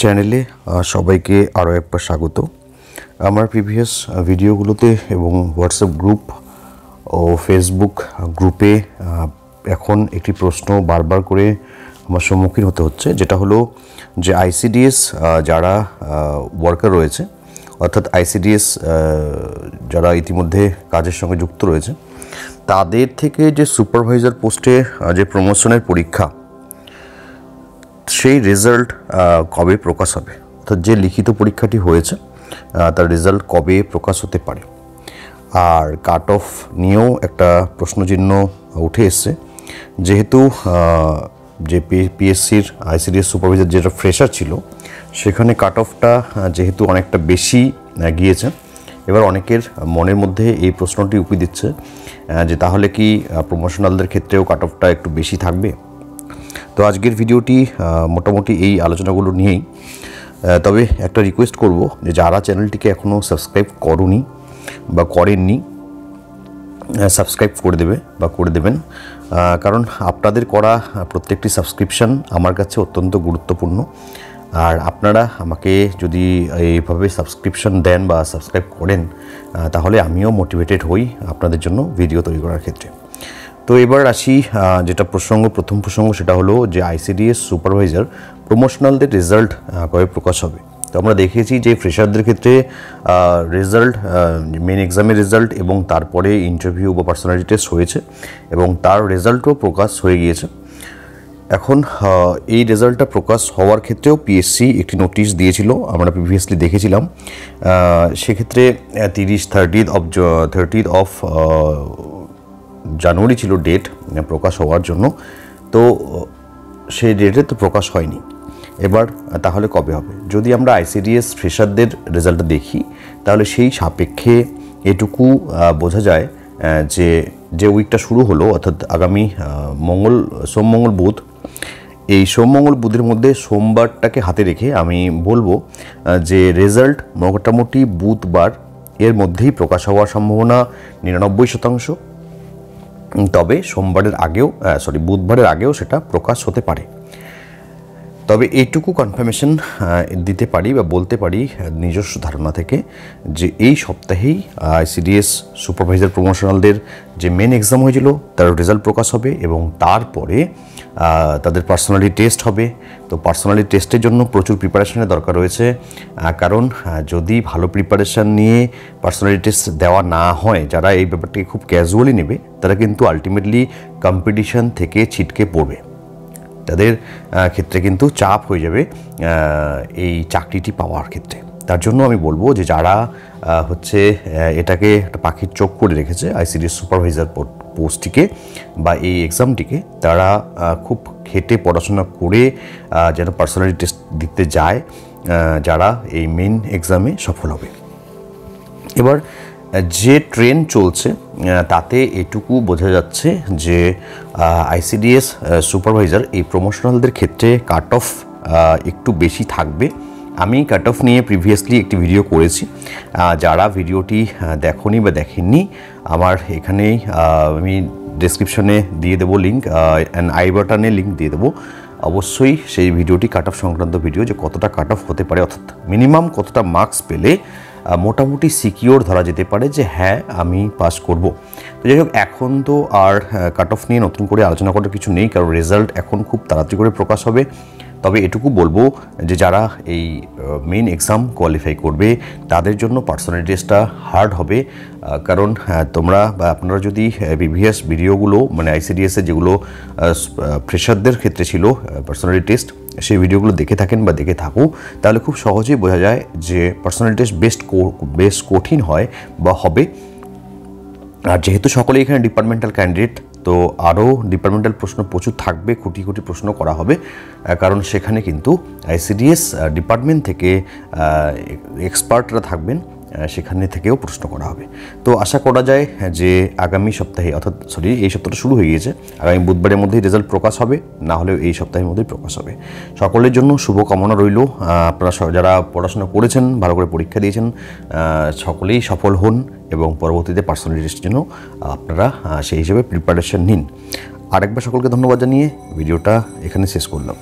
চ্যানেলে সবাইকে আরও একবার স্বাগত। আমার প্রিভিয়াস ভিডিওগুলোতে এবং হোয়াটসঅ্যাপ গ্রুপ ও ফেসবুক গ্রুপে এখন একটি প্রশ্ন বারবার করে আমার সম্মুখীন হতে হচ্ছে, যেটা হলো যে আইসিডিএস যারা ওয়ার্কার রয়েছে, অর্থাৎ আইসিডিএস যারা ইতিমধ্যে কাজের সঙ্গে যুক্ত রয়েছে, তাদের থেকে যে সুপারভাইজার পোস্টে যে প্রমোশনের পরীক্ষা সেই রেজাল্ট কবে প্রকাশ হবে? অর্থাৎ যে লিখিত পরীক্ষাটি হয়েছে তার রেজাল্ট কবে প্রকাশ হতে পারে? আর কাট অফ নিয়েও একটা প্রশ্নচিহ্ন উঠে এসছে। যেহেতু যে পিএসসির আইসিডিএস সুপারভাইজার যেটা ফ্রেশার ছিল, সেখানে কাট অফটা যেহেতু অনেকটা বেশি গিয়েছে। এবার অনেকের মনের মধ্যে এই প্রশ্নটি উপি দিচ্ছে যে তাহলে কি প্রমোশনালদের ক্ষেত্রেও কাট অফটা একটু বেশি থাকবে? তো আজকের ভিডিওটি মোটামুটি এই আলোচনাগুলো নিয়েই। তবে একটা রিকোয়েস্ট করব যে যারা চ্যানেলটিকে এখনও সাবস্ক্রাইব করনি বা করেননি সাবস্ক্রাইব করে দেবে বা করে দেবেন। কারণ আপনাদের করা প্রত্যেকটি সাবস্ক্রিপশন আমার কাছে অত্যন্ত গুরুত্বপূর্ণ। আর আপনারা আমাকে যদি এইভাবে সাবস্ক্রিপশন দেন বা সাবস্ক্রাইব করেন তাহলে আমিও মোটিভেটেড হই আপনাদের জন্য ভিডিও তৈরি করার ক্ষেত্রে। তো এবার আসি যেটা প্রসঙ্গ, প্রথম প্রসঙ্গ সেটা হলো যে আইসিডিএস সুপারভাইজার প্রমোশনালদের রেজাল্ট কবে প্রকাশ হবে? তো আমরা দেখেছি যে ফ্রেশারদের ক্ষেত্রে রেজাল্ট মেন এক্সামের রেজাল্ট এবং তারপরে ইন্টারভিউ বা পার্সোনালিটি টেস্ট হয়েছে এবং তার রেজাল্টও প্রকাশ হয়ে গিয়েছে। এখন এই রেজাল্টটা প্রকাশ হওয়ার ক্ষেত্রেও পিএসসি একটি নোটিশ দিয়েছিল, আমরা প্রিভিয়াসলি দেখেছিলাম। সেক্ষেত্রে তিরিশ thirtieth of thirtieth of January ছিল ডেট প্রকাশ হওয়ার জন্য। তো, সেই ডেটে তো প্রকাশ হয়নি। এবার, তাহলে কবে হবে? যদি আমরা আইসিডিএস ফ্রেশারদের রেজাল্টটা দেখি, তাহলে সেই সাপেক্ষে এটুকু বোঝা যায় যে যে উইকটা শুরু হলো, অর্থাৎ আগামী মঙ্গল, সোম মঙ্গল বুধ, এই সোম মঙ্গল বুধের মধ্যে সোমবারটাকে হাতে রেখে আমি বলব যে রেজাল্ট মোটামুটি বুধবার এর মধ্যেই প্রকাশ হওয়ার সম্ভাবনা নিরানব্বই শতাংশ। তবে সোমবারের আগেও সরি বুধবারের আগেও সেটা প্রকাশ হতে পারে। তবে এইটুকু কনফার্মেশন দিতে পারি বা বলতে পারি নিজস্ব ধারণা থেকে যে এই সপ্তাহেই আইসিডিএস সুপারভাইজার প্রমোশনালদের যে মেন এক্সাম হয়েছিল, তার রেজাল্ট প্রকাশ হবে এবং তারপরে তাদের পার্সোনালি টেস্ট হবে। তো পার্সোনালি টেস্টের জন্য প্রচুর প্রিপারেশনের দরকার রয়েছে। কারণ যদি ভালো প্রিপারেশান নিয়ে পার্সোনালি টেস্ট দেওয়া না হয়, যারা এই ব্যাপারটাকে খুব ক্যাজুয়ালি নেবে, তারা কিন্তু আলটিমেটলি কম্পিটিশন থেকে ছিটকে পড়বে। তাদের ক্ষেত্রে কিন্তু চাপ হয়ে যাবে এই চাকরিটি পাওয়ার ক্ষেত্রে। তার জন্য আমি বলব যে যারা হচ্ছে এটাকে একটা পাখির চোখ করে রেখেছে আইসিডিএস সুপারভাইজার পোস্টটিকে বা এই এক্সামটিকে, তারা খুব খেটে পড়াশোনা করে যেন পার্সোনালি টেস্ট দিতে যায় যারা এই মেন এক্সামে সফল হবে। এবার যে ট্রেন চলছে তাতে এটুকু বোঝা যাচ্ছে যে আইসিডিএস সুপারভাইজার এই প্রমোশনালদের ক্ষেত্রে কাট অফ একটু বেশি থাকবে। আমি কাট অফ নিয়ে প্রিভিয়াসলি একটি ভিডিও করেছি। যারা ভিডিওটি দেখোনি বা দেখেননি, আমার এখানেই আমি ডেসক্রিপশনে দিয়ে দেবো লিঙ্ক অ্যান্ড আই বাটনে লিঙ্ক দিয়ে দেবো। অবশ্যই সেই ভিডিওটি কাট অফ সংক্রান্ত ভিডিও যে কতটা কাট অফ হতে পারে, অর্থাৎ মিনিমাম কতটা মার্কস পেলে মোটামুটি সিকিওর ধরা যেতে পারে যে হ্যাঁ আমি পাস করব। তো যাই হোক, এখন তো আর কাট অফ নিয়ে নতুন করে আলোচনা করার কিছু নেই, কারণ রেজাল্ট এখন খুব তাড়াতাড়ি করে প্রকাশ হবে। তবে এটুকু বলব যে যারা এই মেইন এক্সাম কোয়ালিফাই করবে, তাদের জন্য পার্সোনাল টেস্টটা হার্ড হবে কারণ তোমরা বা আপনারা যদি প্রিভিয়াস ভিডিওগুলো মানে আইসিডিএসের যেগুলো ফ্রেশারদের ক্ষেত্রে ছিল পার্সোনালি টেস্ট সেই ভিডিওগুলো দেখে থাকেন বা দেখে থাকো তাহলে খুব সহজেই বোঝা যায় যে পার্সোনাল টেস্ট বেস্ট বেশ কঠিন হয় বা হবে। আর যেহেতু সকলেই এখানে ডিপার্টমেন্টাল ক্যান্ডিডেট তো আরও ডিপার্টমেন্টাল প্রশ্ন প্রচুর থাকবে, খুঁটি খুঁটি প্রশ্ন করা হবে। কারণ সেখানে কিন্তু আইসিডিএস ডিপার্টমেন্ট থেকে এক্সপার্টরা থাকবেন। সেখানে থেকেও প্রশ্ন করা হবে। তো আশা করা যায় যে আগামী সপ্তাহে, অর্থাৎ সরি এই সপ্তাহটা শুরু হয়ে গিয়েছে। আগামী বুধবারের মধ্যেই রেজাল্ট প্রকাশ হবে, না হলেও এই সপ্তাহের মধ্যেই প্রকাশ হবে। সকলের জন্য শুভকামনা রইল। আপনারা যারা পড়াশোনা করেছেন, ভালো করে পরীক্ষা দিয়েছেন সকলেই সফল হন এবং পরবর্তীতে পার্সোনাল টেস্টের জন্য আপনারা সেই হিসেবে প্রিপারেশন নিন। আরেকবার সকলকে ধন্যবাদ জানিয়ে ভিডিওটা এখানে শেষ করলাম।